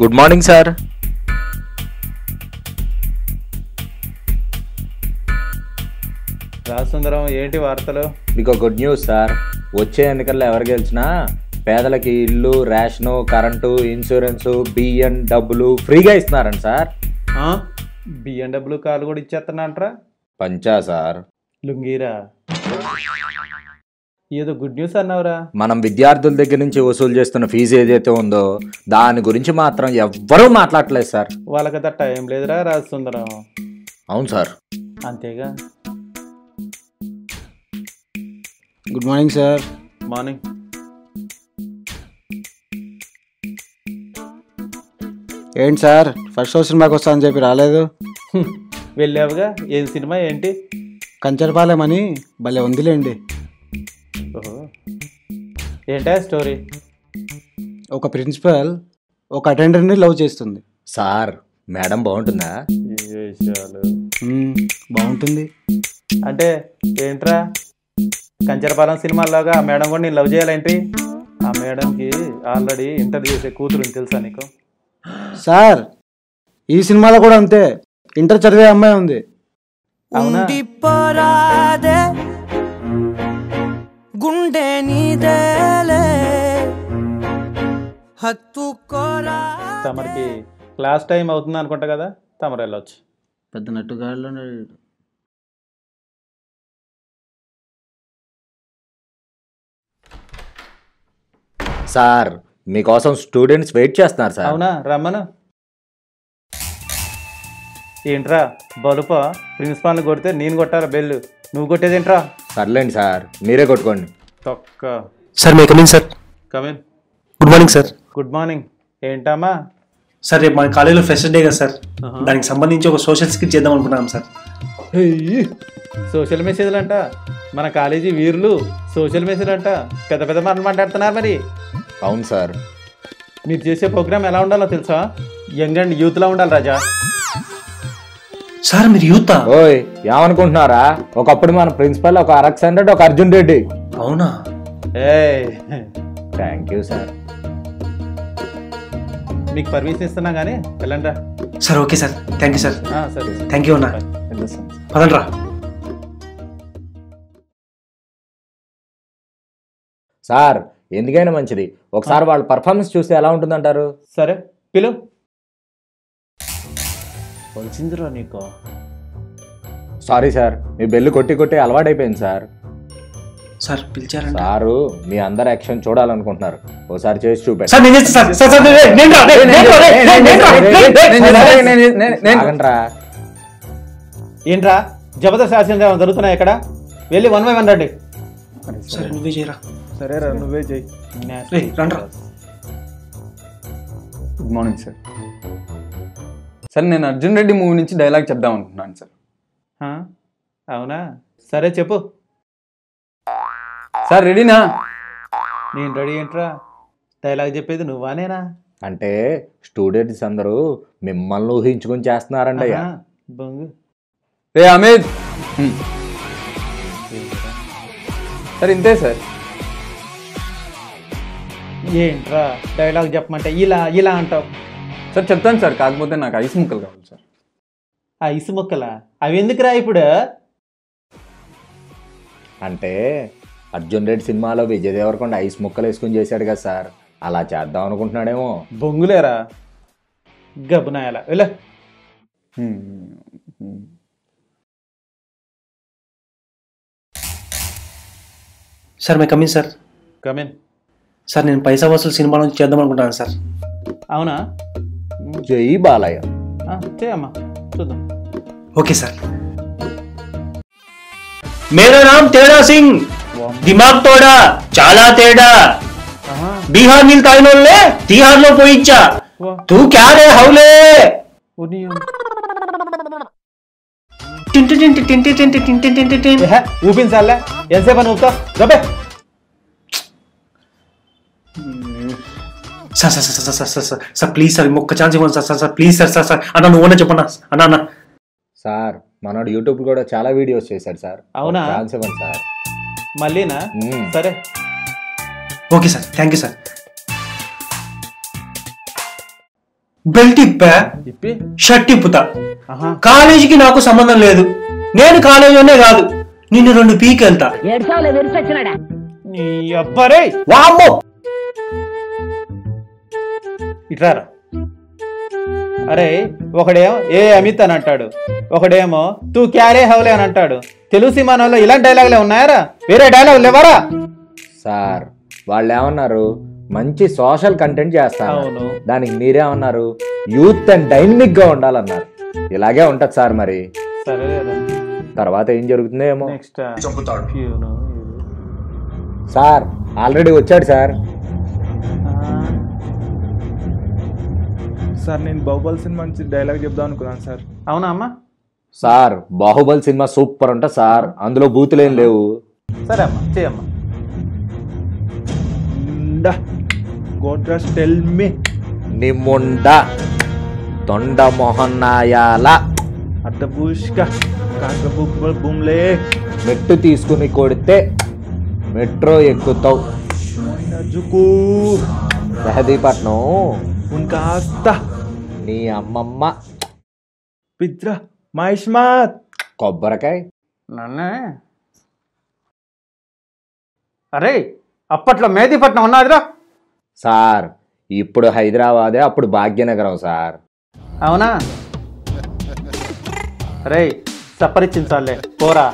Good morning sir. రాసుందరం ఏంటి వార్తలు? మీకు గుడ్ న్యూస్ సార్. వచ్చే ఎన్నికల్లో ఎవరు గెలిచినా పేదలకి ఇల్లు రేషను కరెంటు ఇన్సూరెన్స్ బియ్యం డబ్బులు ఫ్రీగా ఇస్తున్నారండి సార్. బిఎండబ్ల్యూ కార్లు కూడా ఇచ్చేస్తున్నాంట్రా పంచా సార్. లుంగీరా? ఏదో గుడ్ న్యూస్ అన్నావురా. మనం విద్యార్థుల దగ్గర నుంచి వసూలు చేస్తున్న ఫీజు ఏదైతే ఉందో దాని గురించి మాత్రం ఎవ్వరూ మాట్లాడలేదు సార్. వాళ్ళకి తట్ట ఏం లేదురా రాసుందరం అవును సార్. అంతేగా? గుడ్ మార్నింగ్ సార్ మార్నింగ్ ఏంటి సార్? ఫస్ట్ షో సినిమాకి వస్తానని చెప్పి రాలేదు. వెళ్ళావుగా? ఏం సినిమా? ఏంటి? కంచరపాలెం అని. భలే ఉందిలేండి. ఏంటా స్టోరీ ఒక ప్రిన్సిపల్ ఒక అటెండర్ని లవ్ చేస్తుంది. సార్ మేడం బాగుంటుందా? ఈ విషయాలు. మ్మ్, బాగుంటుంది. అంటే ఏంట్రా? కంచరపాలెం సినిమాల్లాగా ఆ మేడం కూడా నేను లవ్ చేయాలేంటి? ఆ మేడంకి ఆల్రెడీ ఇంటర్వ్యూ చేసే కూతురు తెలుసా నీకు? సార్ ఈ సినిమాలో కూడా అంతే. ఇంటర్ చదివే అమ్మాయి ఉంది. అవునా? ఉండిపోరాదే గుండె హత్తుకోరా తమరికి క్లాస్ టైం అవుతుంది అనుకుంటా కదా తమరు వెళ్ళొచ్చు. పెద్ద నట్టుగాడిలోనే సార్ మీకోసం స్టూడెంట్స్ వెయిట్ చేస్తున్నారు సార్. అవునా రమ్మను. ఏంట్రా బలుప? ప్రిన్సిపాల్ని కొడితే నేను కొట్టాలా బెల్లు? నువ్వు కొట్టేదేంట్రా సర్లేండి సార్ మీరే కొట్టుకోండి. తొక్క. Sir may coming sir come in good morning sir good morning ఏంటమ్మా? సార్ రేపు మన కాలేజీలో ఫ్రెషర్ డే కదా సార్. దానికి సంబంధించి ఒక సోషల్ స్కిట్ చేద్దాం అనుకున్నాం సార్. సోషల్ మెసేజ్లు అంట మన కాలేజీ వీరులు సోషల్ మెసేజ్ అంట పెద్ద పెద్ద మాటలు మాట్లాడుతున్నారు మరి. అవును సార్. మీరు చేసే ప్రోగ్రామ్ ఎలా ఉండాలో తెలుసా? యంగ్ అండ్ యూత్లా ఉండాలి రాజా. సార్ మీరు యూత్ ఓయ్ ఏమనుకుంటున్నారా? ఒకప్పుడు మన ప్రిన్సిపల్ ఒక అరక్స్ హండ్రెడ్ ఒక అర్జున్ రెడ్డి. అవునా? ఏ థ్యాంక్ యూ సార్ మీకు పర్మిషన్ ఇస్తున్నా కానీ వెళ్ళండి sir okay sir. Thank you sir సరే. థ్యాంక్ యూ అన్న. వెళ్ళొస్తాం. పదండి రా సార్ ఎందుకైనా మంచిది. ఒకసారి వాళ్ళ పర్ఫార్మెన్స్ చూస్తే ఎలా ఉంటుందంటారు? సరే పిలు. వచ్చిందిరా నీకు. సారీ సార్ మీ బెల్లు కొట్టి కొట్టి అలవాటైపోయింది సార్. సార్ పిలిచారంట సారు మీ అందరు యాక్షన్ చూడాలనుకుంటున్నారు ఒకసారి చేసి చూపెట్టు సార్ నేను చేస్తా సార్ సార్ సార్ నేను- రా, నేను- రా, నేను- నేను రా. ఏంట్రా జబర్దస్త్ యాక్షన్ జరుగుతున్నాయి ఇక్కడ వెళ్ళి వన్ బై వన్ రండి సరే నువ్వే చేయరా సరేరా నువ్వే చెయ్యి రేయ్, రండ్రా. గుడ్ మార్నింగ్ సార్ సార్ నేను అర్జున్ రెడ్డి మూవీ నుంచి డైలాగ్ చెప్దాం అనుకుంటున్నాను సార్? అవునా సరే చెప్పు సార్ రెడీనా నేను రెడీ ఏంట్రా? డైలాగ్ చెప్పేది నువ్వానేనా? అంటే స్టూడెంట్స్ అందరూ మిమ్మల్ని ఊహించుకుని చేస్తున్నారండి అయ్యా. బొంగు. రే అమిత్. సార్ ఇంతే సార్. ఏంట్రా? డైలాగ్ చెప్పమంటే ఇలా ఇలా అంటావు. సార్ చెప్తాను సార్ కాకపోతే నాకు ఐస్ ముక్కలు కావాలి సార్. ఆ ఇసు ముక్కలా? అవి ఎందుకురా ఇప్పుడు? అంటే అర్జున్ రెడ్డి సినిమాలో విజయ్ దేవరకొండ ఐస్ ముక్కలు వేసుకుని చేశాడు కదా సార్. అలా చేద్దాం అనుకుంటున్నాడేమో. బొంగులేరా? గబ్బునాయాల. వెళ్ళ. Sir may coming sir. Come in sir నేను పైసా వసూలు సినిమా నుంచి చేద్దాం అనుకుంటున్నాను సార్. అవునా? జై బాలయ్య. చేయమ్మా. చూద్దాం. Okay sir. మేరా నామ్ తేడా సింగ్. దిమాగ్ తోడా చాలా తేడా బీహార్ నీళ్ళు తాగినోళ్ళే తీహార్ లో పోయిచ్చా తూ క్యారే హౌలే ఊపించాలే ఎంతసేపు అని ఊపుతా రబే sir sir sir sir sir sir sir please sir ఒక్క ఛాన్స్ ఇవ్వండి sir sir sir please sir sir sir అన్న నువ్వనే చెప్పన్నా అన్న అన్న సార్ మనోడు యూట్యూబ్ కూడా చాలా వీడియోస్ చేశారు సార్ అవునా ఛాన్స్ ఇవ్వండి సార్ మళ్ళీనా. సరే. Okay sir thank you sir. Belt ఇప్పా? ఇప్పి? షర్ట్ ఇప్పుతా. కాలేజీకి నాకు సంబంధం లేదు. నేను కాలేజీలోనే కాదు. నిన్ను రెండు నీ అబ్బరే వామ్మో! ఇట్రారా అరే ఒకడేమో ఏ అమిత్ అని అంటాడు. ఒకడేమో తూ క్యారే హౌలే అని అంటాడు. తెలుగు సినిమాలో ఇలాంటి డైలాగులే ఉన్నాయారా? వేరే డైలాగులు లేవారా? సార్ వాళ్ళు ఏమన్నారు మంచి సోషల్ కంటెంట్ చేస్తారు అవును. దానికి మీరేమన్నారు? యూత్ అండ్ డైనమిక్గా ఉండాలన్నారు. ఇలాగే ఉంటది సార్ మరి. సరే తర్వాత ఏం జరుగుతుందో ఏమో. నెక్స్ట్ సార్ ఆల్రెడీ వచ్చాడు సార్. సార్ నేను బాహుబలి సినిమా నుంచి డైలాగ్ చెప్దాం అనుకున్నాను సార్. అవునా అమ్మా? సార్ బాహుబలి సినిమా సూపర్ ఉంటుంది సార్. అందులో బూతులేం లేవు. సరే అమ్మా చేయమ్మా గోడ్రాస్ టెల్ మీ నిమ్ముండ. తొండ మొహన్నాయాల అడ్డబూష్క కాకబుక్ బుమ్లే మెట్టు తీసుకుని కొడితే మెట్రో ఎక్కుతావు. జుకు మెహదీపట్నం. ఉన్కాస్త నీ అమ్మమ్మ. పిత్ర మహిష్మాత్. కొబ్బరికాయ. నన్నే? అరే అప్పట్లో మేదీపట్నం ఉన్నదిరా. సార్ ఇప్పుడు హైదరాబాదే అప్పుడు భాగ్యనగరం సార్. అవునా? రే సప్పరిచ్చించాలే పోరా.